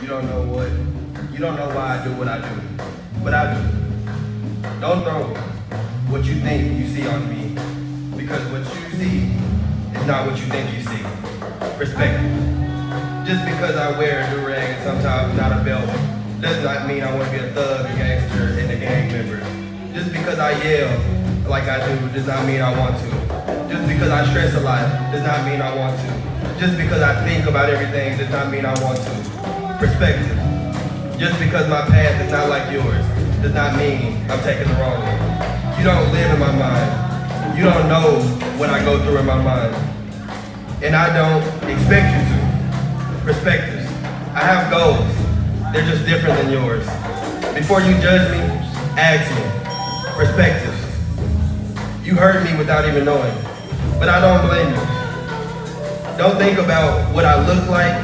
You don't know what, you don't know why I do what I do, but I do. Don't throw what you think you see on me, because what you see is not what you think you see. Respect. Just because I wear a do-rag and sometimes not a belt, does not mean I want to be a thug, a gangster, and a gang member. Just because I yell like I do does not mean I want to. Just because I stress a lot does not mean I want to. Just because I think about everything does not mean I want to. Perspective. Just because my path is not like yours does not mean I'm taking the wrong one. You don't live in my mind. You don't know what I go through in my mind. And I don't expect you to. Perspectives. I have goals. They're just different than yours. Before you judge me, ask me. Perspectives. You hurt me without even knowing. But I don't blame you. Don't think about what I look like,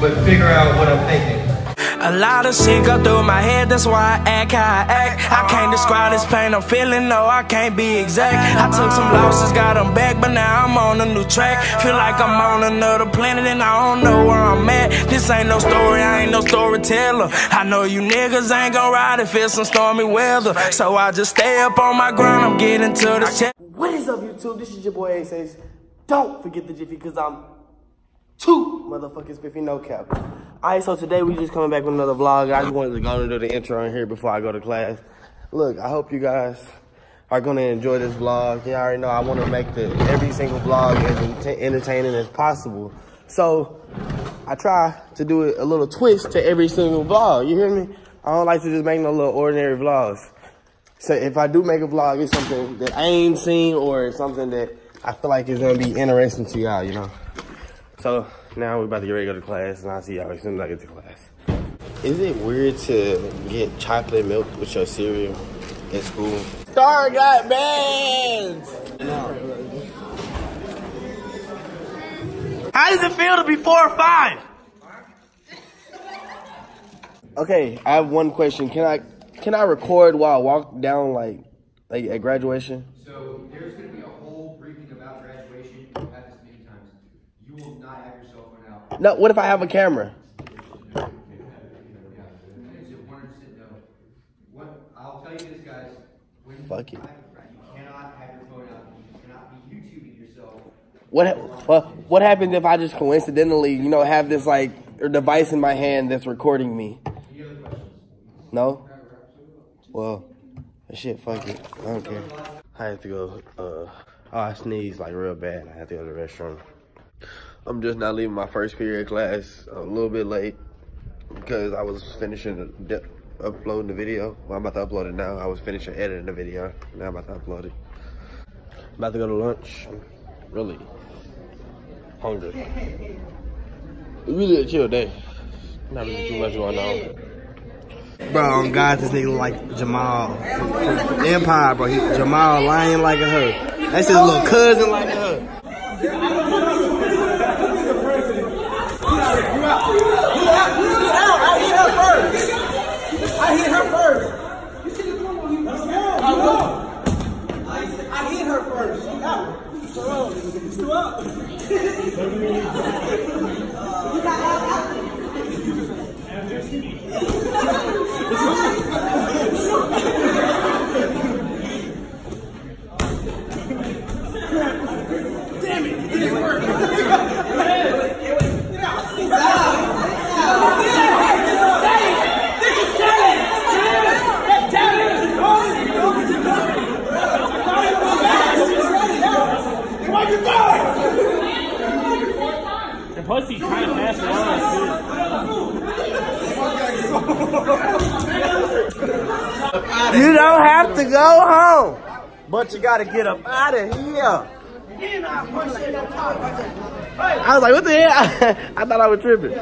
but figure out what I'm thinking. A lot of shit go through my head, that's why I act how I act. I can't describe this pain I'm feeling, no, I can't be exact. I took some losses, got them back, but now I'm on a new track. Feel like I'm on another planet and I don't know where I'm at. This ain't no story, I ain't no storyteller. I know you niggas ain't gon' ride if it's some stormy weather. So I just stay up on my grind, I'm getting to the check. What is up, YouTube? This is your boy A6. Don't forget the Jiffy, because I'm two motherfucking spiffy no cap. Alright, so today we just coming back with another vlog. I just wanted to go and do the intro in here before I go to class. Look, I hope you guys are gonna enjoy this vlog. You already know I want to make the every single vlog as entertaining as possible. So I try to do a little twist to every single vlog. You hear me? I don't like to just make no little ordinary vlogs. So if I do make a vlog, it's something that I ain't seen or something that I feel like is gonna be interesting to y'all, you know. So now we're about to get ready to go to class, and I'll see y'all as soon as I get to class. Is it weird to get chocolate milk with your cereal in school? Star got bands. How does it feel to be four or five? Okay, I have one question. Can I can I record while I walk down like like at graduation? So there's gonna be a whole briefing about graduation. You've had this many times. You will not have your cell phone out. No. What if I have a camera? I'll tell you this, guys. When Fuck it. You cannot have your phone. You cannot be YouTubing yourself. What ha- well, what happens if I just coincidentally, you know, have this like device in my hand that's recording me? No? Well, shit, fuck it. I don't care. I have to go, uh, oh, I sneezed like real bad. I have to go to the restroom. I'm just not leaving my first period class a little bit late because I was finishing uploading the video. Well, I'm about to upload it now. I was finishing editing the video. Now I'm about to upload it. About to go to lunch. Really hungry. Really a chill day. Not really too much going on. Bro, on God, this nigga like Jamal Empire, bro. He, Jamal lying like a her. That's his little cousin like a her. The pussy kind of fast along, You don't have to go home, but you gotta get up out of here. I was like, what the hell? I thought I was tripping.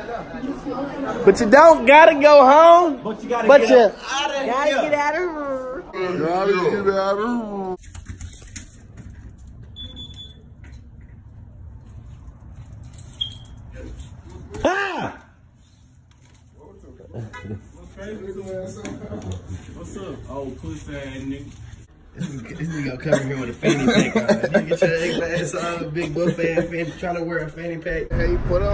But you don't gotta go home, but you gotta, get, you gotta get out of here. Ah! Oh, pussy ass nigga. This nigga come here with a fanny pack on. You get your egg ass on, a big buff ass fanny, trying to wear a fanny pack. Hey, put a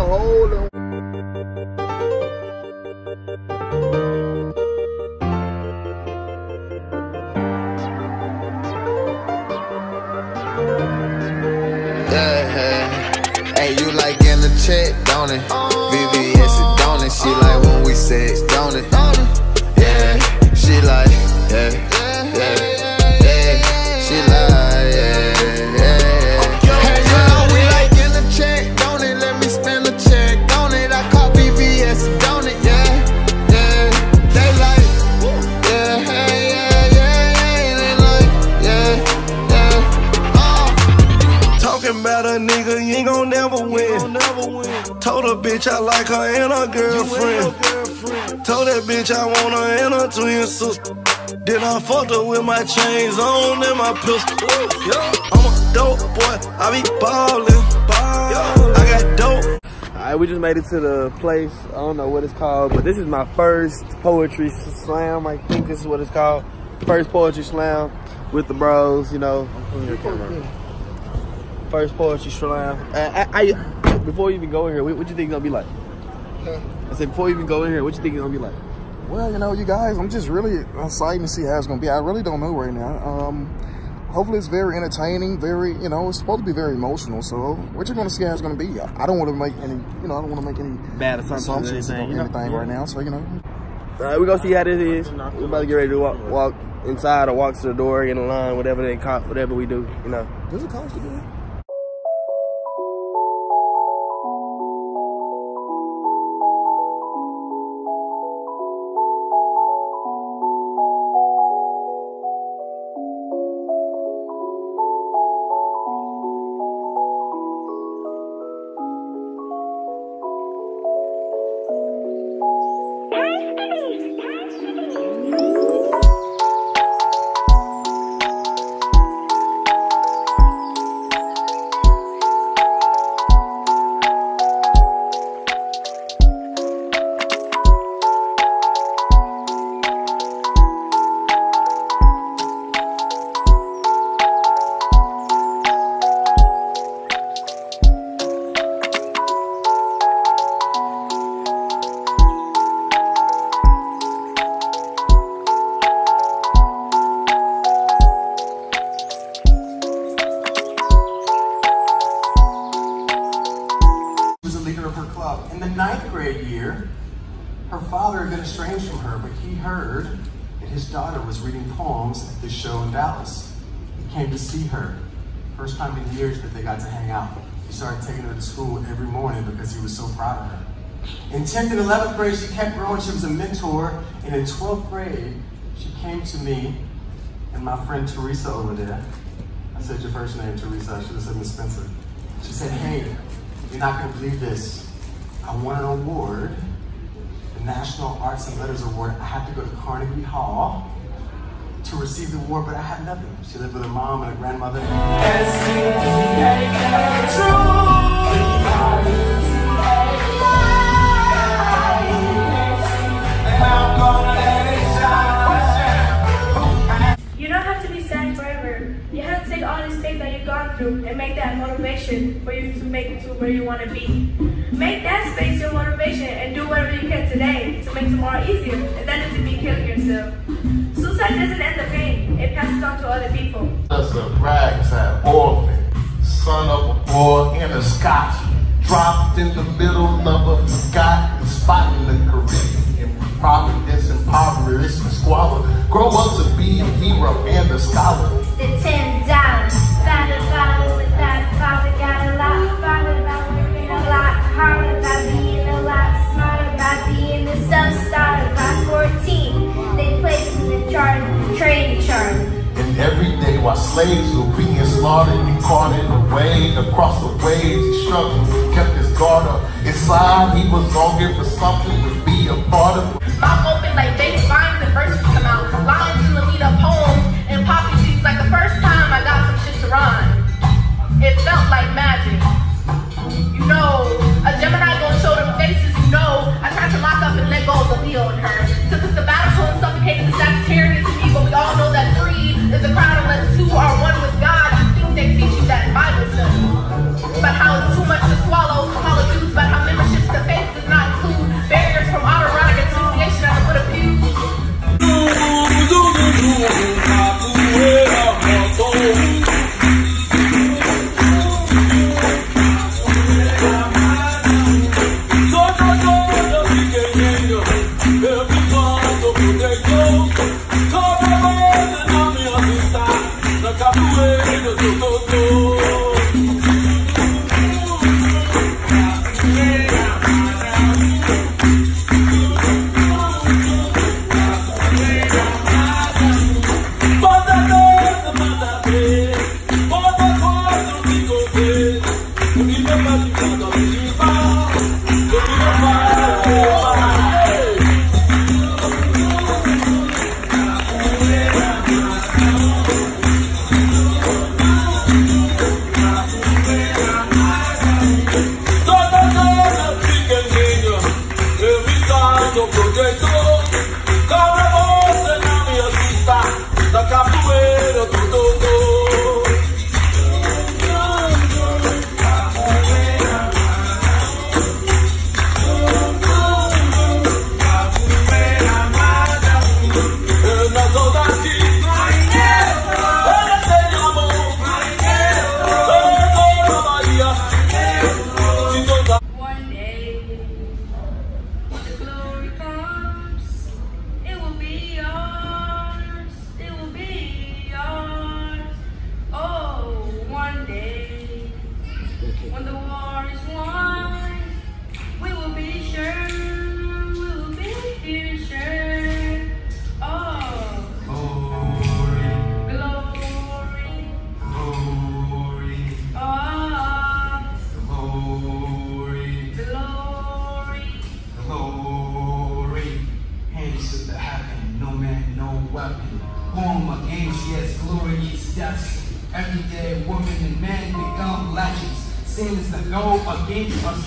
hold on. bitch I like her and her girlfriend. Told that bitch I want her and her twin sister. Then I fucked her with my chains on and my pistol. I'm a dope boy, I be ballin'. I got dope. Alright, we just made it to the place. I don't know what it's called, but this is my first poetry slam. I think this is what it's called. First poetry slam with the bros, you know. First poetry slam. Uh, I, I, before you even go in here, what, what you think it's gonna be like? I said, before you even go in here, what you think it's gonna be like? Well, you know, you guys, I'm just really excited to see how it's gonna be. I really don't know right now. Um, hopefully it's very entertaining, very, you know, it's supposed to be very emotional. So we're gonna see how it's gonna be. I don't want to make any, you know, I don't want to make any Bad assumptions, anything, you know? anything right now. So you know, Alright, we gonna see how this is. We're about to get ready to walk, walk inside or walk to the door, get in line, whatever they call, whatever we do, you know. does it cost to do it? Poems at show in Dallas. He came to see her. First time in years that they got to hang out. He started taking her to school every morning because he was so proud of her. In 10th and 11th grade, she kept growing. She was a mentor. And in 12th grade, she came to me and my friend Teresa over there. I said your first name, Teresa. I should have said Miss Spencer. She said, hey, you're not going to believe this. I won an award, the National Arts and Letters Award. I have to go to Carnegie Hall to receive the award, but I had nothing. She lived with her mom and her grandmother. Middle of a forgotten spot in the Caribbean. Providence, impoverished and squalor. Grow up to be a hero and a scholar. The ten dollars. Found father without a father, got a lot. Father about working a lot. Harder about being a lot. Smarter about being the self-starter. By 14, they placed in of the trading chart. And every day while slaves were being slaughtered and carted away across the waves, he struggled, kept Inside, he was longing for something to be a part of.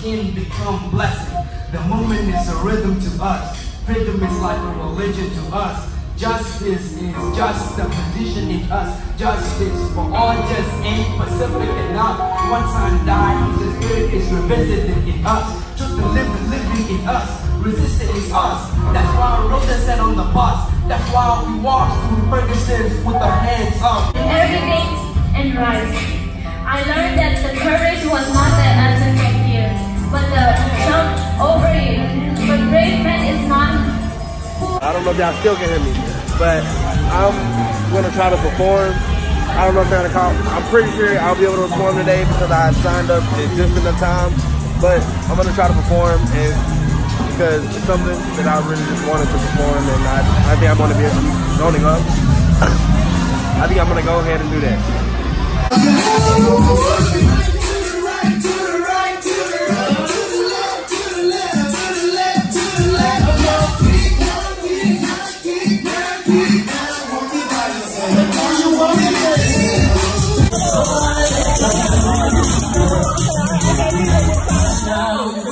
Skin become blessings. The moment is a rhythm to us. Freedom is like a religion to us. Justice is just a position in us. Justice for all just ain't specific enough. One time died, the spirit is revisited in us. Truth living, living in us. Resistance is us. That's why Rosa sat on the bus. That's why we walk through Ferguson with our hands up. Everything and rise. I learned that the courage was not the fear, but uh, the not I don't know if y'all still can hear me, but I'm gonna try to perform. I don't know if they're gonna call. I'm pretty sure I'll be able to perform today because I signed up just enough time. But I'm gonna try to perform and because it's something that I really just wanted to perform and I, I think I'm gonna be zoning up. I think I'm gonna go ahead and do that. Não.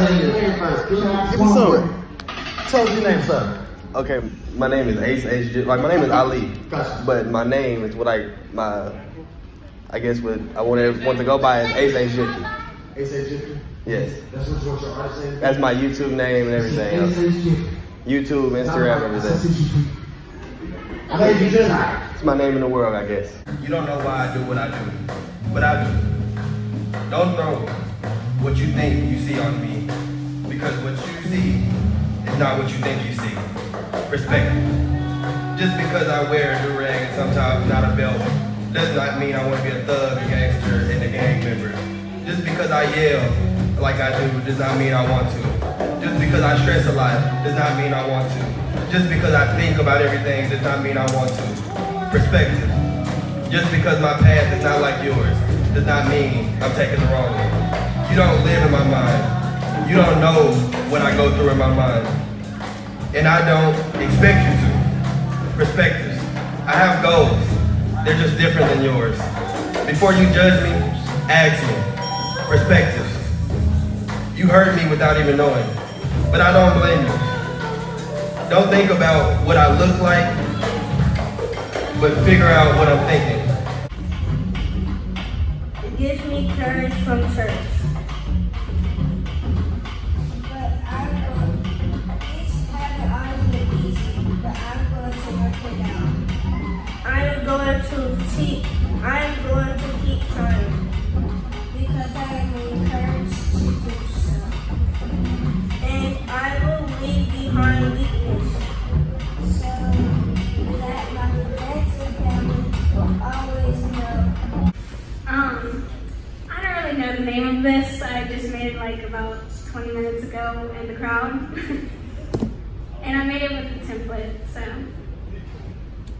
What's up? Tell us your name, sir. Okay, my name is Ace Ace. Like my name is Ali, Gotcha. but my name is what I my I guess what I want to want to go by is Ace Ace Jiffy. Ace Ace Jiffy? Yes, That's what you want your artist name? that's my YouTube name and everything. Ace else. Ace Jiffy. YouTube, Instagram, everything. I think you just It's my name in the world, I guess. You don't know why I do what I do, but I do. Don't throw what you think you see on me, because what you see is not what you think you see. Respect. Just because I wear a do-rag and sometimes not a belt, does not mean I want to be a thug, a gangster, and a gang member. Just because I yell like I do does not mean I want to. Just because I stress a lot does not mean I want to. Just because I think about everything does not mean I want to. Perspective. Just because my path is not like yours does not mean I'm taking the wrong one. You don't live in my mind. You don't know what I go through in my mind. And I don't expect you to. Perspectives. I have goals. They're just different than yours. Before you judge me, ask me. Perspectives. You hurt me without even knowing. But I don't blame you. Don't think about what I look like, but figure out what I'm thinking. It gives me courage from church. This. I just made it like about 20 minutes ago in the crowd. and I made it with the template, so.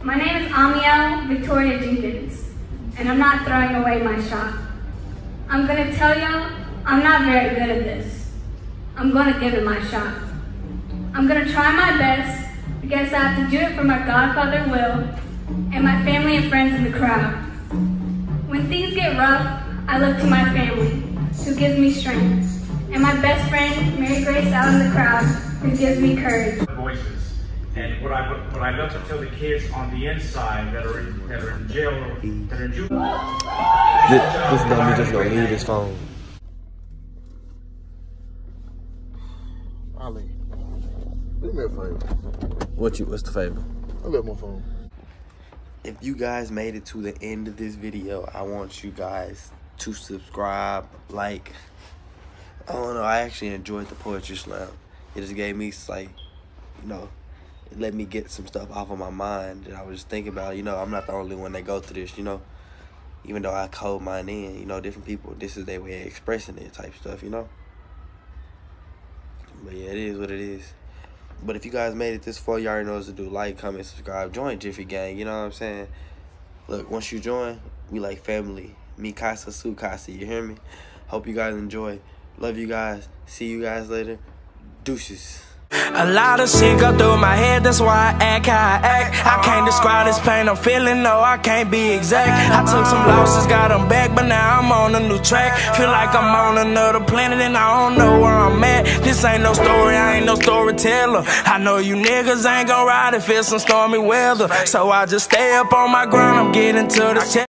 My name is Amiel Victoria Jenkins, and I'm not throwing away my shot. I'm gonna tell y'all, I'm not very good at this. I'm gonna give it my shot. I'm gonna try my best because I have to do it for my godfather Will and my family and friends in the crowd. When things get rough, I look to my family, who gives me strength, and my best friend, Mary Grace, out in the crowd, who gives me courage. voices. And what I what I love to tell the kids on the inside that are in, that are in jail that are in juvenile. This, this dummy just gonna leave his phone. Ali, do me a favor. What you? What's the favor? I got my phone. If you guys made it to the end of this video, I want you guys to subscribe, like. I don't know. I actually enjoyed the poetry slam. it just gave me like, you know, it let me get some stuff off of my mind that I was just thinking about. You know, I'm not the only one that go through this. You know, even though I code mine in, you know, different people, this is their way of expressing it, type stuff. You know. But yeah, it is what it is. But if you guys made it this far, you already know what to do. Like, comment, subscribe, join Jiffy Gang. You know what I'm saying? Look, once you join, we like family. Me casa su casa. You hear me? Hope you guys enjoy. Love you guys. See you guys later. Deuces. A lot of shit go through my head, that's why I act how I act. I can't describe this pain I'm feeling, no, I can't be exact. I took some losses, got them back, but now I'm on a new track. Feel like I'm on another planet and I don't know where I'm at. This ain't no story, I ain't no storyteller. I know you niggas ain't gon' ride if it's some stormy weather. So I just stay up on my grind, I'm getting to the check.